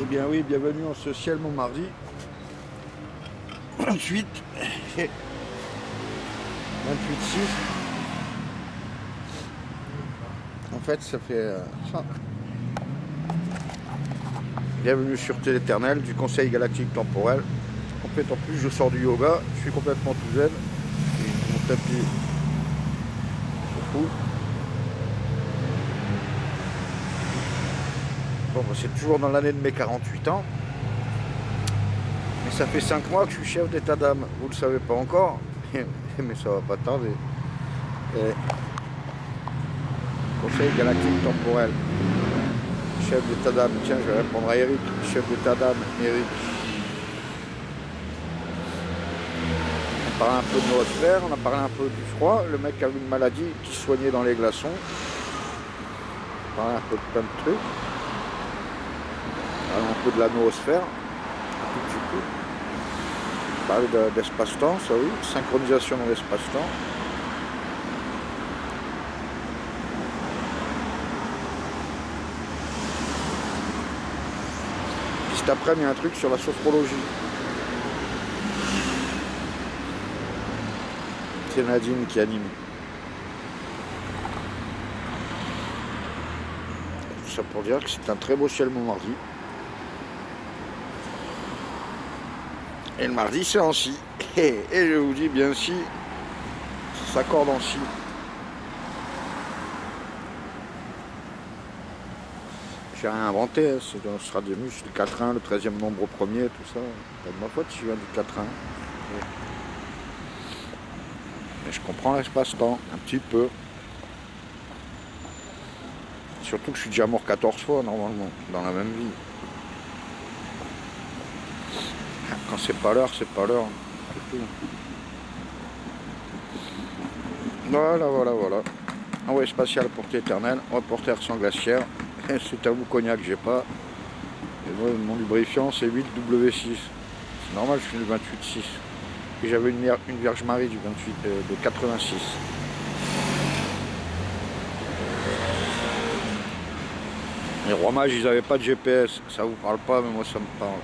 Eh bien oui, bienvenue en ce ciel mon mardi. 28 28 6 En fait ça fait euh, ça. Bienvenue sur Téléternel du Conseil Galactique Temporel. En plus je sors du yoga, je suis complètement tout zen. Et mon tapis se C'est toujours dans l'année de mes 48 ans. Mais ça fait 5 mois que je suis chef d'état d'âme. Vous le savez pas encore, mais ça va pas tarder. Et Conseil galactique temporel. Chef d'état d'âme. Tiens, je vais répondre à Eric. Chef d'état d'âme, Eric. On parle un peu de notre on a parlé un peu du froid. Le mec avait une maladie qui soignait dans les glaçons. On parle un peu de plein de trucs un peu de la noosphère, un tout petit peu. Parler d'espace-temps, ça oui, synchronisation dans l'espace-temps. Puis cet après, il y a un truc sur la sophrologie. C'est Nadine qui anime. Tout ça pour dire que c'est un très beau ciel mon mardi. Et le mardi, c'est en si. Et, je vous dis bien si, ça s'accorde en si. J'ai rien inventé, hein. ce sera des muscles, le 4-1, le 13e nombre premier, tout ça. Pas de ma faute si je viens du 4-1. Mais je comprends l'espace-temps, un petit peu. Surtout que je suis déjà mort 14 fois normalement, dans la même vie. Quand c'est pas l'heure, c'est pas l'heure. Voilà, voilà, voilà. Envoyé spatial portée éternelle, reporter sans glacière. C'est à vous cognac, j'ai pas. Et mon lubrifiant c'est 8W6. C'est normal, je suis du 28,6. Et j'avais une, une, Vierge Marie du 28, euh, de 86. Les rois mages, ils n'avaient pas de GPS. Ça vous parle pas, mais moi ça me parle.